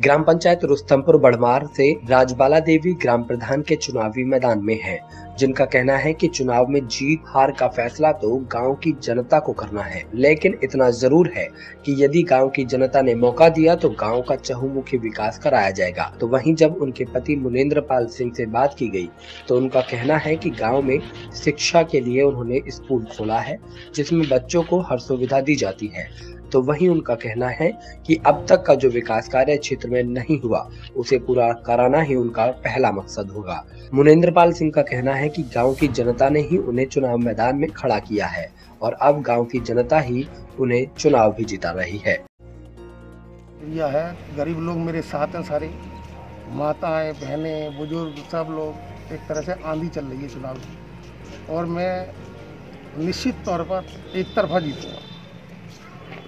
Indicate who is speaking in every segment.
Speaker 1: ग्राम पंचायत रुस्तमपुर बड़मार से राजबाला देवी ग्राम प्रधान के चुनावी मैदान में हैं, जिनका कहना है कि चुनाव में जीत हार का फैसला तो गाँव की जनता को करना है। लेकिन इतना ज़रूर है कि यदि गाँव की जनता ने मौका दिया तो गाँव का चहुमुखी विकास कराया जाएगा। तो वहीं जब उनके पति मुनेन्द्र पाल सिंह से बात की गई तो उनका कहना है कि गाँव में शिक्षा के लिए उन्होंने स्कूल खोला है जिसमें बच्चों को हर सुविधा दी जाती है। तो वहीं उनका कहना है कि अब तक का जो विकास कार्य क्षेत्र में नहीं हुआ, उसे पूरा कराना ही उनका पहला मकसद होगा। मुनेन्द्र पाल सिंह का कहना है कि गाँव की जनता ने ही उन्हें चुनाव मैदान में खड़ा किया है और अब गाँव की जनता ही उन्हें चुनाव भी जिता रही है।
Speaker 2: यह है, गरीब लोग मेरे साथ हैं सारे। माताएँ, बहनें, बुज़ुर्ग, सब लोग एक तरह से आंधी चल रही है चुनाव और मैं निश्चित तौर पर एक तरफा जीतूँगा।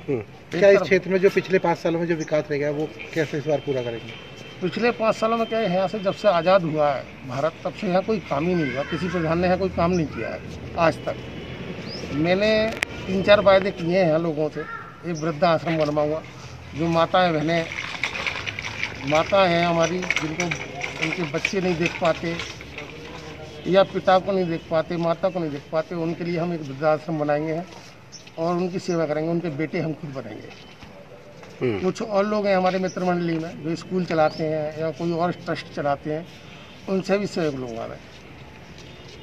Speaker 3: क्या इस क्षेत्र में जो पिछले पाँच सालों में जो विकास रह गया वो कैसे इस बार पूरा करेंगे?
Speaker 2: पिछले पाँच सालों में क्या है यहाँ से जब से आज़ाद हुआ है भारत तब से यहाँ कोई काम ही नहीं हुआ। किसी प्रधान ने यहाँ कोई काम नहीं किया है आज तक। मैंने तीन चार वायदे किए हैं यहाँ लोगों से। एक वृद्धा आश्रम बनवाऊँगा जो माताएँ बहनें माता हैं हमारी जिनको उनके बच्चे नहीं देख पाते या पिता को नहीं देख पाते माता को नहीं देख पाते उनके लिए हम एक वृद्धाश्रम बनाएँगे। हैं और उनकी सेवा करेंगे उनके बेटे हम खुद बनेंगे। कुछ और लोग हैं हमारे मित्र मंडली में जो स्कूल चलाते हैं या कोई और ट्रस्ट चलाते हैं उनसे भी सहयोग लूँगा मैं।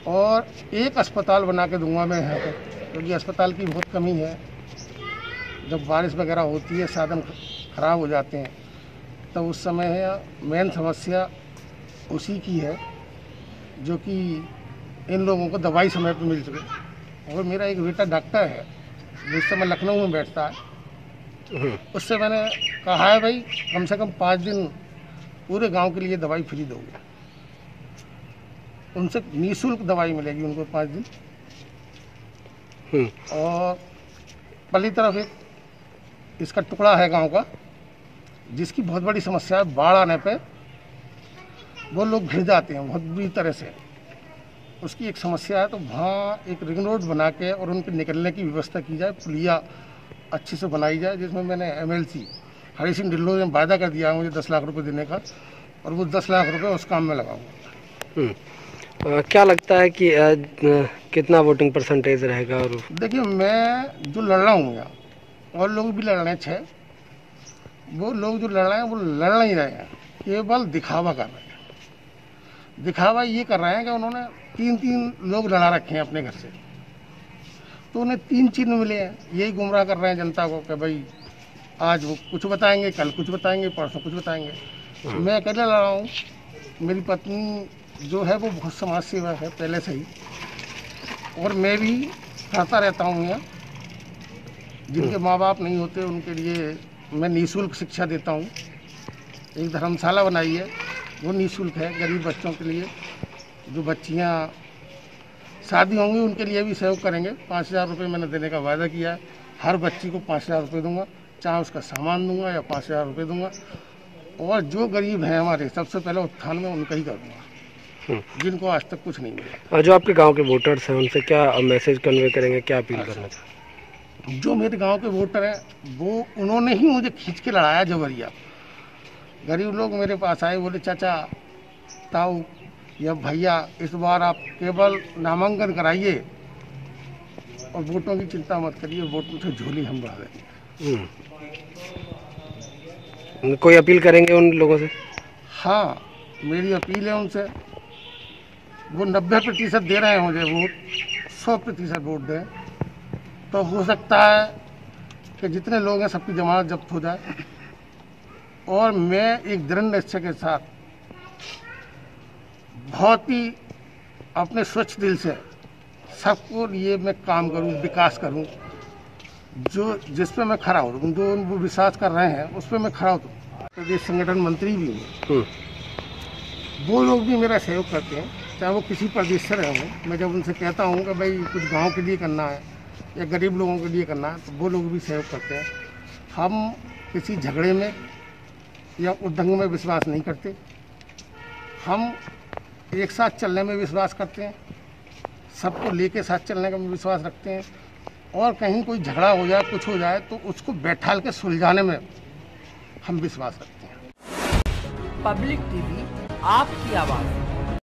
Speaker 2: और एक अस्पताल बना के दूँगा मैं यहाँ पे क्योंकि अस्पताल की बहुत कमी है। जब बारिश वगैरह होती है साधन खराब हो जाते हैं तो उस समय मेन समस्या उसी की है जो कि इन लोगों को दवाई समय पर मिल सके। और मेरा एक बेटा डॉक्टर है जिस समय लखनऊ में बैठता है। उससे मैंने कहा है भाई कम से कम पाँच दिन पूरे गाँव के लिए दवाई फ्री दोगे। उनसे निःशुल्क दवाई मिलेगी उनको पाँच दिन। और पहली तरफ़ एक इसका टुकड़ा है गाँव का जिसकी बहुत बड़ी समस्या है बाढ़ आने पे वो लोग घिर जाते हैं बहुत बुरी तरह से। उसकी एक समस्या है तो वहाँ एक रिंग रोड बना के और उनके निकलने की व्यवस्था की जाए पुलिया अच्छे से बनाई जाए जिसमें मैंने एमएलसी हरी सिंह ढिल्लो ने वायदा कर दिया मुझे दस लाख रुपए देने का और वो दस लाख रुपए उस काम में लगाऊँगा।
Speaker 1: आ, क्या लगता है कि आ, कितना वोटिंग परसेंटेज रहेगा और
Speaker 2: देखिए मैं जो लड़ रहा हूँ यहाँ और लोग भी लड़ रहे हैं छः वो लोग जो लड़ रहे हैं वो लड़ नहीं रहे हैं केवल दिखावा कर रहे हैं। दिखावा ये कर रहे हैं कि उन्होंने तीन तीन लोग लड़ा रखे हैं अपने घर से। तो उन्हें तीन चिन्ह मिले हैं। यही गुमराह कर रहे हैं जनता को कि भाई आज वो कुछ बताएँगे कल कुछ बताएँगे परसों कुछ बताएँगे। मैं अकेले लड़ रहा हूँ। मेरी पत्नी जो है वो बहुत समाज सेवा है पहले से ही। और मैं भी करता रहता हूँ यहाँ। जिनके माँ बाप नहीं होते उनके लिए मैं निःशुल्क शिक्षा देता हूँ। एक धर्मशाला बनाई है। वो निःशुल्क है गरीब बच्चों के लिए। जो बच्चियाँ शादी होंगी उनके लिए भी सहयोग करेंगे। पाँच हज़ार रुपये मैंने देने का वायदा किया है। हर बच्ची को पाँच हज़ार रुपये दूँगा चाहे उसका सामान दूँगा या पाँच हज़ार रुपये दूँगा। और जो गरीब हैं हमारे सबसे पहले उत्थान में उनका ही कर करूँगा जिनको आज तक कुछ नहीं मिला।
Speaker 1: जो आपके गाँव के वोटर्स हैं उनसे क्या मैसेज कन्वे करेंगे? क्या अपील करना चाहेंगे
Speaker 2: जो मेरे गाँव के वोटर हैं वो उन्होंने ही मुझे खींच के लड़ाया जबरिया। गरीब लोग मेरे पास आए बोले चाचा ताऊ या भैया इस बार आप केवल नामांकन कराइए और वोटों की चिंता मत करिए वोटों से झोली हम बढ़ा देंगे।
Speaker 1: हम्म। कोई अपील करेंगे उन लोगों से?
Speaker 2: हाँ मेरी अपील है उनसे। वो नब्बे प्रतिशत दे रहे हैं मुझे वोट सौ प्रतिशत वोट दें। तो हो सकता है कि जितने लोग हैं सबकी जमानत जब्त हो जाए। और मैं एक दृढ़ निश्चय के साथ बहुत ही अपने स्वच्छ दिल से सबको लिए मैं काम करूँ विकास करूँ। जो जिस पे मैं खड़ा हूँ जो वो विश्वास कर रहे हैं उस पर मैं खड़ा हूँ। प्रदेश संगठन मंत्री भी हूँ। वो लोग भी मेरा सहयोग करते हैं। चाहे वो किसी प्रदेश से रहे हों मैं जब उनसे कहता हूँ कि भाई कुछ गाँव के लिए करना है या गरीब लोगों के लिए करना है तो वो लोग भी सहयोग करते हैं। हम किसी झगड़े में या उद्दंग में विश्वास नहीं करते। हम एक साथ चलने में विश्वास करते हैं, सबको लेके साथ चलने का विश्वास रखते हैं, और कहीं कोई झगड़ा हो जाए, कुछ हो जाए तो उसको बैठाल के सुलझाने में हम विश्वास रखते हैं।
Speaker 4: पब्लिक टीवी, आपकी आवाज़।